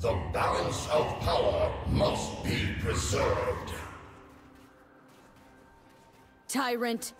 The balance of power must be preserved. Tyrant!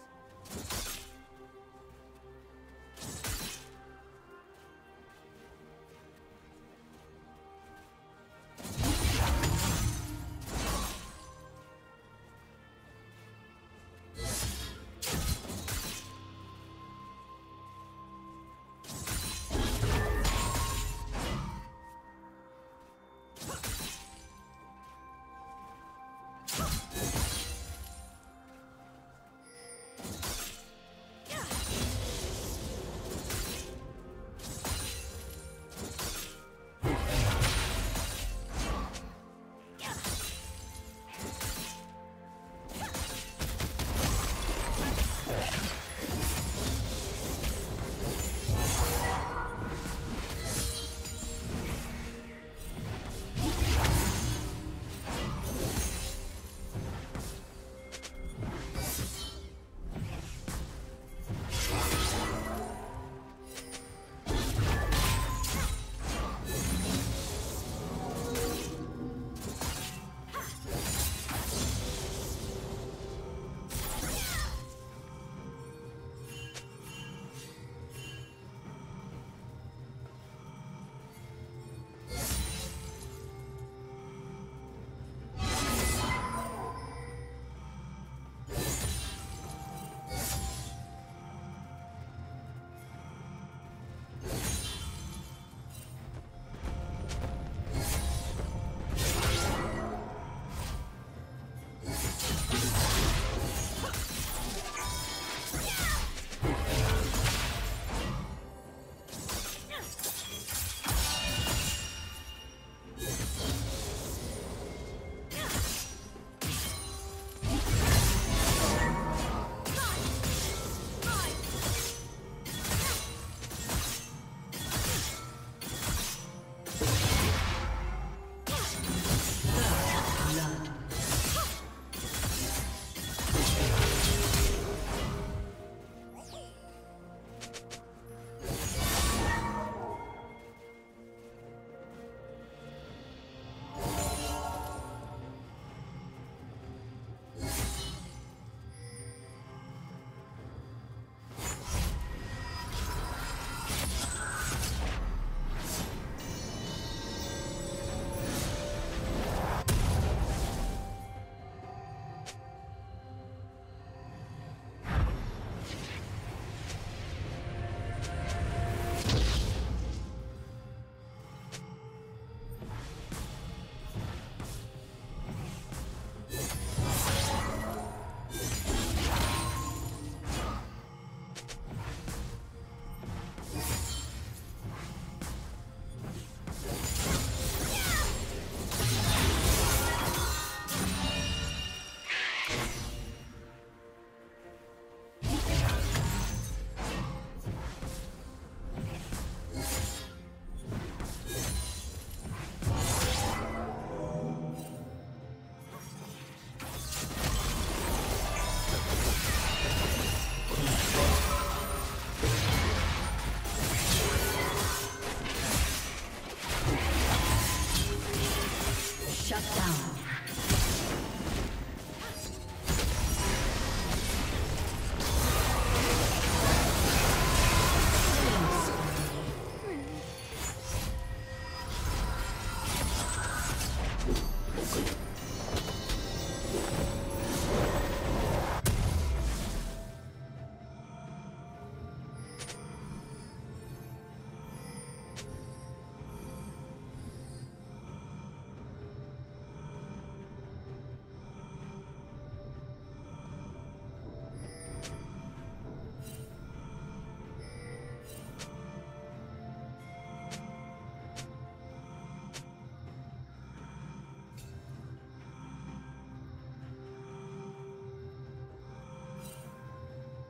Shut down.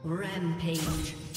Rampage.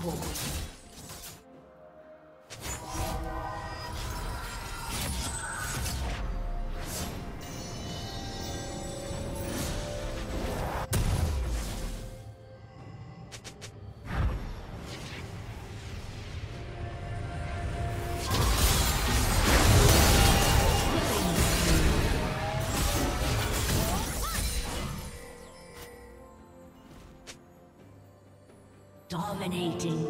horror. Dominating.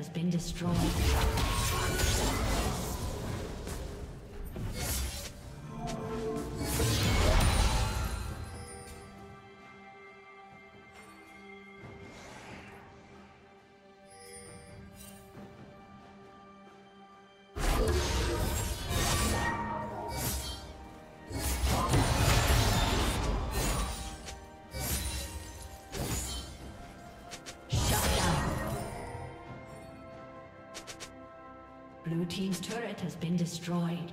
Has been destroyed. Been destroyed.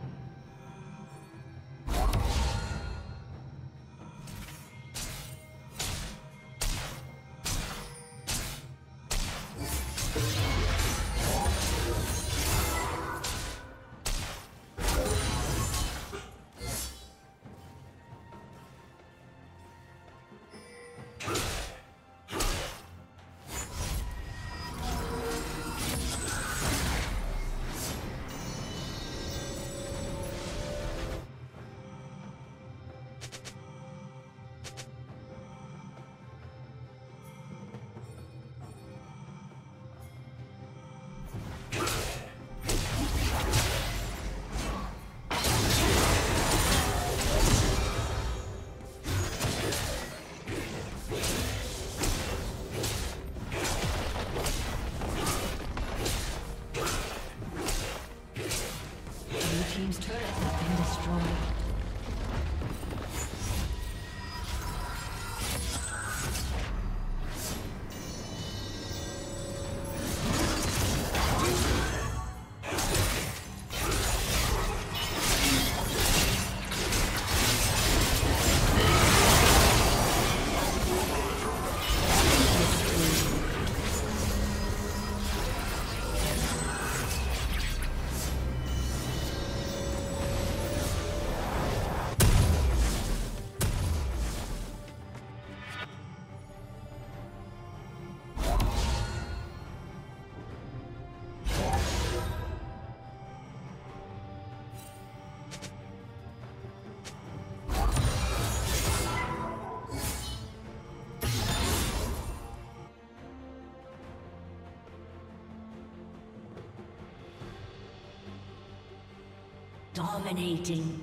Dominating.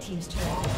Team's turret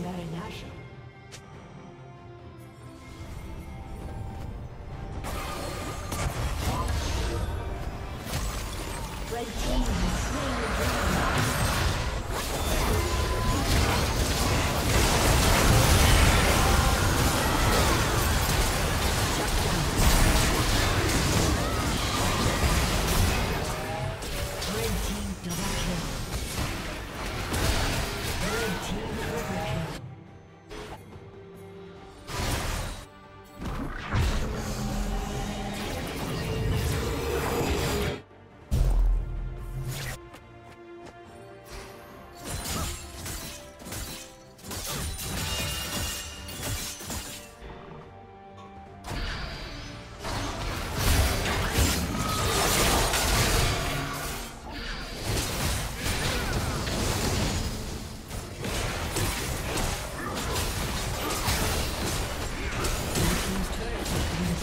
legendary Nashor. Red team has the dragon.